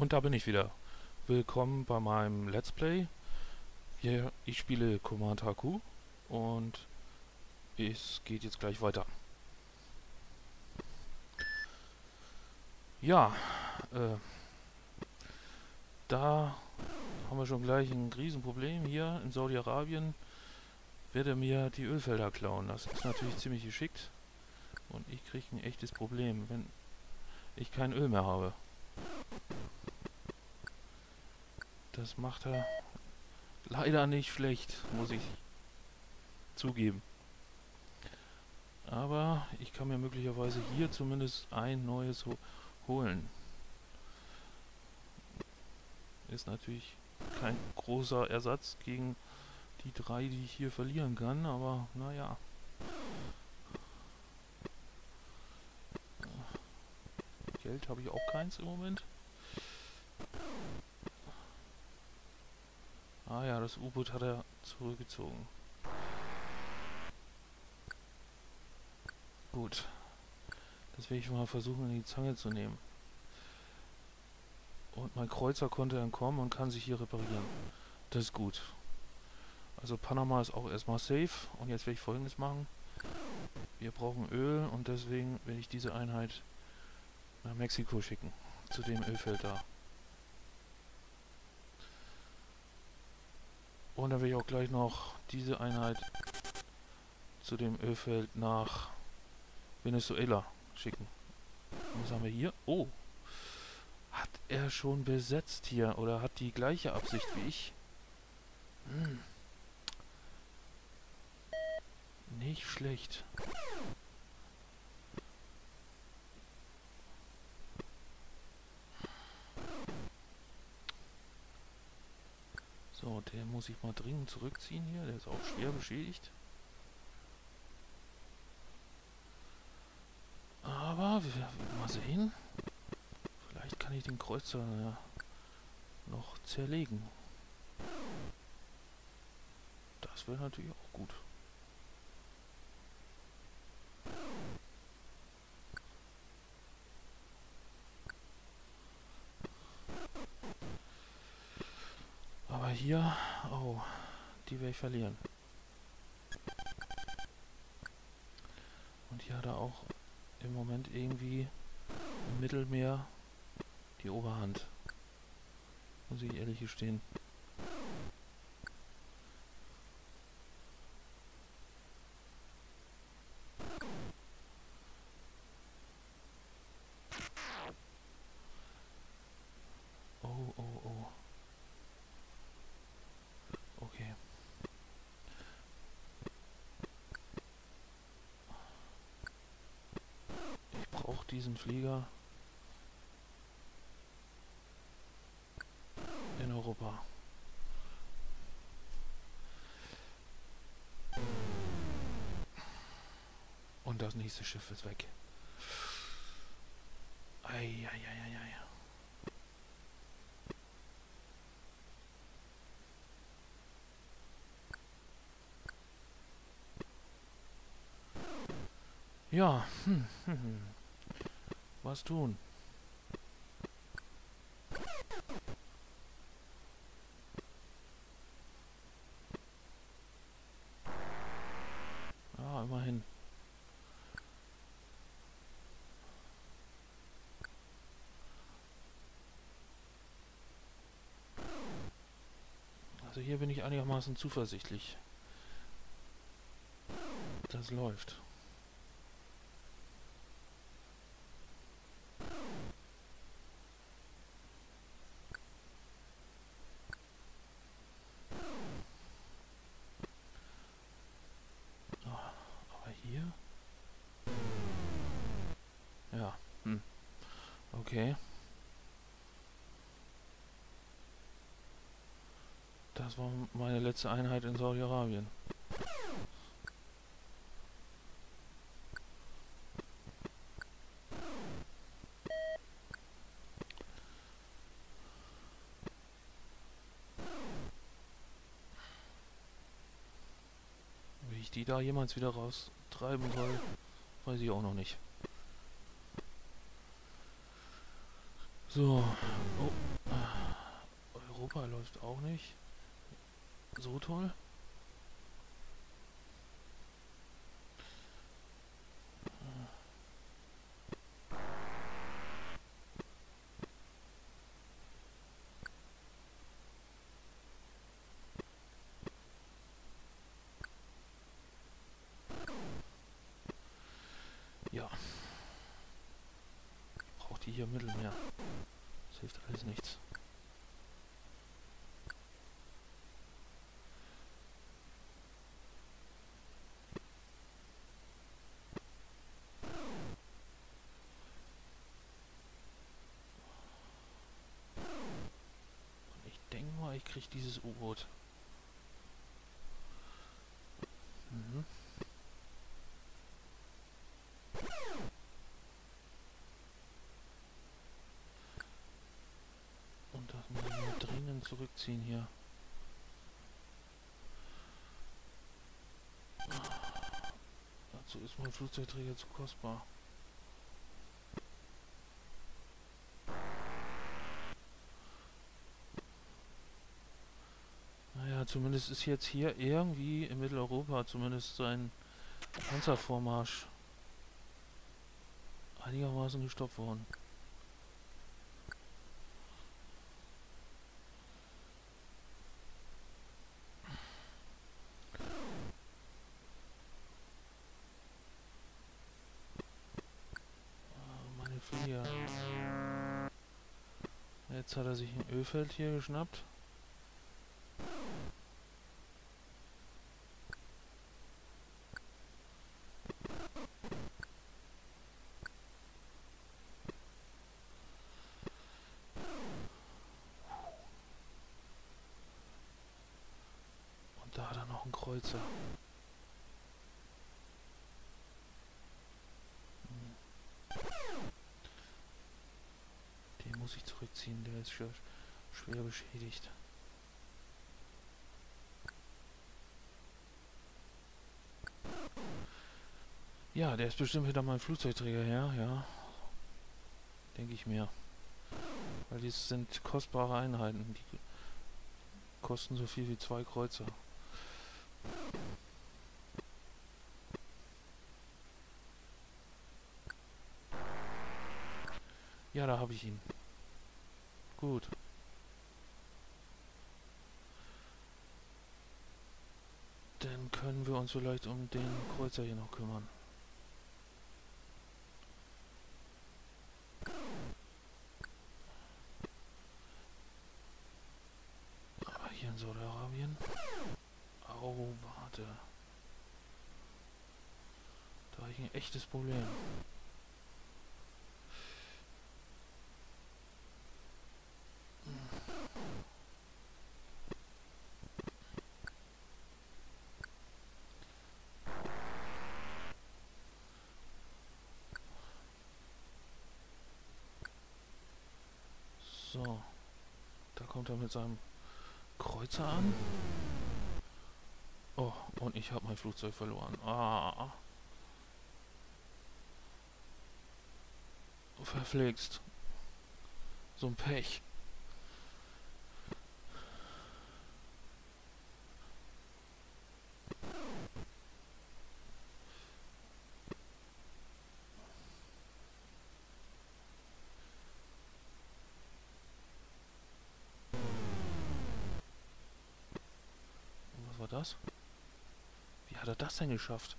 Und da bin ich wieder. Willkommen bei meinem Let's Play. Hier, ich spiele Command HQ und es geht jetzt gleich weiter. Ja, äh, da haben wir schon gleich ein Riesenproblem hier in Saudi-Arabien. Wird er mir die Ölfelder klauen. Das ist natürlich ziemlich geschickt. Und ich kriege ein echtes Problem, wenn ich kein Öl mehr habe. Das macht er leider nicht schlecht, muss ich zugeben. Aber ich kann mir möglicherweise hier zumindest ein neues ho holen. Ist natürlich kein großer Ersatz gegen die drei, die ich hier verlieren kann, aber naja. Geld habe ich auch keins im Moment. Ah ja, das U-Boot hat er zurückgezogen. Gut. Das werde ich mal versuchen in die Zange zu nehmen. Und mein Kreuzer konnte entkommen und kann sich hier reparieren. Das ist gut. Also Panama ist auch erstmal safe. Und jetzt werde ich folgendes machen. Wir brauchen Öl und deswegen werde ich diese Einheit nach Mexiko schicken. Zu dem Ölfeld da. Und dann will ich auch gleich noch diese Einheit zu dem Ölfeld nach Venezuela schicken. Was haben wir hier? Oh! Hat er schon besetzt hier? Oder hat die gleiche Absicht wie ich? Hm. Nicht schlecht. So, der muss ich mal dringend zurückziehen hier. Der ist auch schwer beschädigt. Aber, wir, wir mal sehen. Vielleicht kann ich den Kreuzer ja, noch zerlegen. Das wäre natürlich auch gut. Hier... Oh, die werde ich verlieren. Und hier hat er auch im Moment irgendwie im Mittelmeer die Oberhand. Muss ich ehrlich gestehen. Diesen Flieger in Europa. Und das nächste Schiff ist weg. Eieieiei. Ja, hm, hm, hm was tun. Ah, immerhin. Also hier bin ich einigermaßen zuversichtlich. Das läuft. Das war meine letzte Einheit in Saudi-Arabien. Wie ich die da jemals wieder raustreiben soll, weiß ich auch noch nicht. So. Oh, Mitteleuropa läuft auch nicht. So toll. Ja. Braucht die hier Mittelmeer. Das hilft alles nichts. Und ich kriege dieses U-Boot. Mhm. Und das muss ich mir dringend zurückziehen hier. Dazu ist mein Flugzeugträger zu kostbar. Naja, zumindest ist jetzt hier irgendwie in Mitteleuropa zumindest sein Panzervormarsch einigermaßen gestoppt worden. Ah, Meine Flieger. Jetzt hat er sich ein Ölfeld hier geschnappt. Da hat er noch einen Kreuzer. Den muss ich zurückziehen, der ist schwer, schwer beschädigt. Ja, der ist bestimmt hinter meinem Flugzeugträger her, ja. Denke ich mir. Weil dies sind kostbare Einheiten, die kosten so viel wie zwei Kreuzer. Ja, da habe ich ihn. Gut. Dann können wir uns vielleicht um den Kreuzer hier noch kümmern. Aber hier in Saudi-Arabien. Oh, warte. Da habe ich ein echtes Problem. So. Da kommt er mit seinem Kreuzer an. Oh, und ich habe mein Flugzeug verloren. Ah. Verflixt. So ein Pech. Und was war das? Wie hat er das denn geschafft?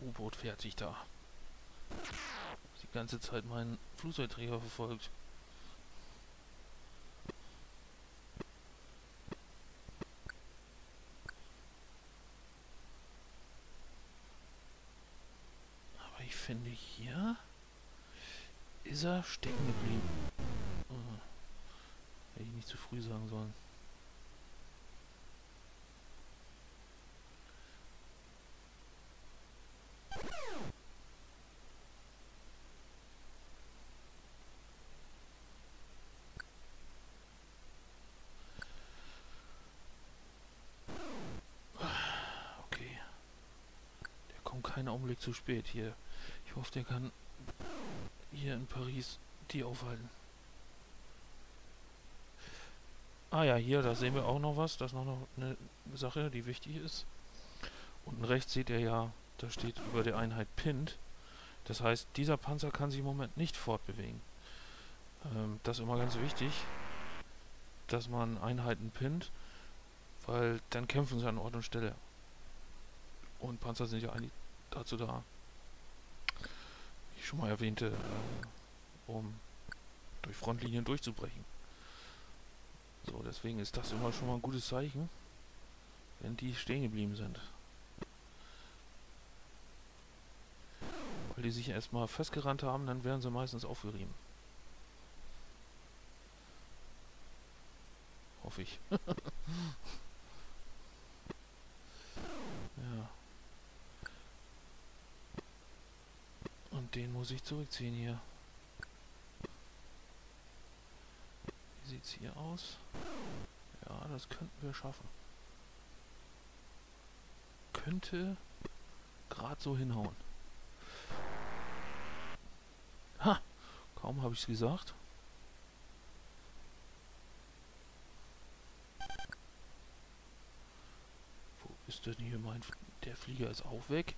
U-Boot fertig da. Die ganze Zeit meinen Flugzeugträger verfolgt. Aber ich finde hier ist er stecken geblieben. Hm. Hätte ich nicht zu früh sagen sollen. Keinen Augenblick zu spät hier. Ich hoffe, der kann hier in Paris die aufhalten. Ah ja, hier, da sehen wir auch noch was. Das ist noch eine Sache, die wichtig ist. Unten rechts seht ihr ja, da steht über der Einheit Pint. Das heißt, dieser Panzer kann sich im Moment nicht fortbewegen. Ähm, das ist immer ganz wichtig, dass man Einheiten pinnt, weil dann kämpfen sie an Ort und Stelle. Und Panzer sind ja eigentlich dazu da, wie ich schon mal erwähnte, äh, um durch Frontlinien durchzubrechen. So, deswegen ist das immer schon mal ein gutes Zeichen, wenn die stehen geblieben sind. Weil die sich erstmal festgerannt haben, dann werden sie meistens aufgerieben. Hoffe ich. den muss ich zurückziehen hier. Wie sieht's hier aus? Ja, das könnten wir schaffen. Könnte gerade so hinhauen. Ha! Kaum habe ich es gesagt. Wo ist denn hier mein... F der Flieger ist auch weg.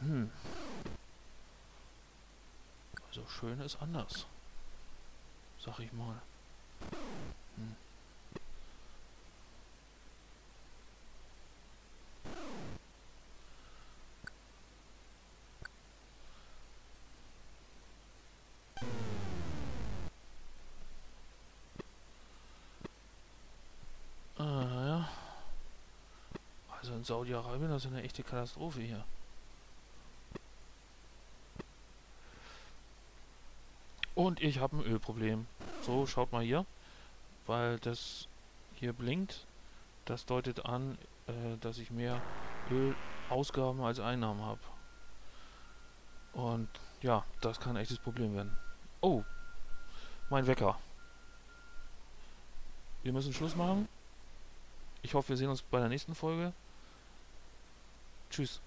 Hm. Also schön ist anders. Sag ich mal. Hm. Ah. Also in Saudi-Arabien, das ist eine echte Katastrophe hier. Und ich habe ein Ölproblem. So, schaut mal hier. Weil das hier blinkt. Das deutet an, äh, dass ich mehr Ölausgaben als Einnahmen habe. Und ja, das kann ein echtes Problem werden. Oh, mein Wecker. Wir müssen Schluss machen. Ich hoffe, wir sehen uns bei der nächsten Folge. Tschüss.